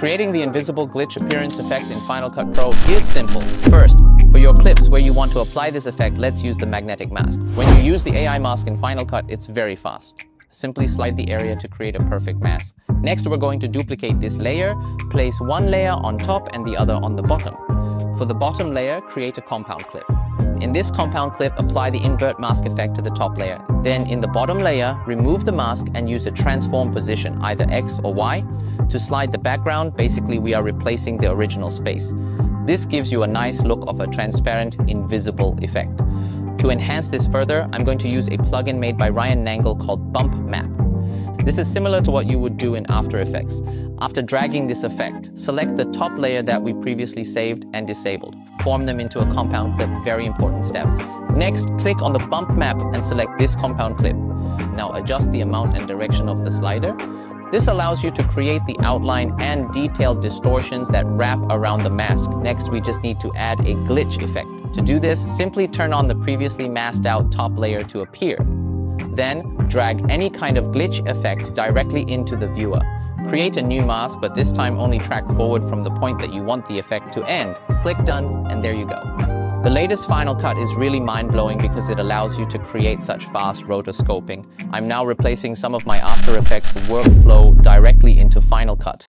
Creating the invisible glitch appearance effect in Final Cut Pro is simple. First, for your clips where you want to apply this effect, let's use the magnetic mask. When you use the AI mask in Final Cut, it's very fast. Simply slide the area to create a perfect mask. Next, we're going to duplicate this layer, place one layer on top and the other on the bottom. For the bottom layer, create a compound clip. In this compound clip, apply the invert mask effect to the top layer. Then in the bottom layer, remove the mask and use a transform position, either X or Y. To slide the background, basically we are replacing the original space. This gives you a nice look of a transparent, invisible effect. To enhance this further, I'm going to use a plugin made by Ryan Nangle called Bump Map. This is similar to what you would do in After Effects. After dragging this effect, select the top layer that we previously saved and disabled. Form them into a compound clip, very important step. Next, click on the bump map and select this compound clip. Now adjust the amount and direction of the slider. This allows you to create the outline and detailed distortions that wrap around the mask. Next, we just need to add a glitch effect. To do this, simply turn on the previously masked out top layer to appear. Then, drag any kind of glitch effect directly into the viewer. Create a new mask, but this time only track forward from the point that you want the effect to end. Click Done, and there you go. The latest Final Cut is really mind-blowing because it allows you to create such fast rotoscoping. I'm now replacing some of my After Effects workflow directly into Final Cut.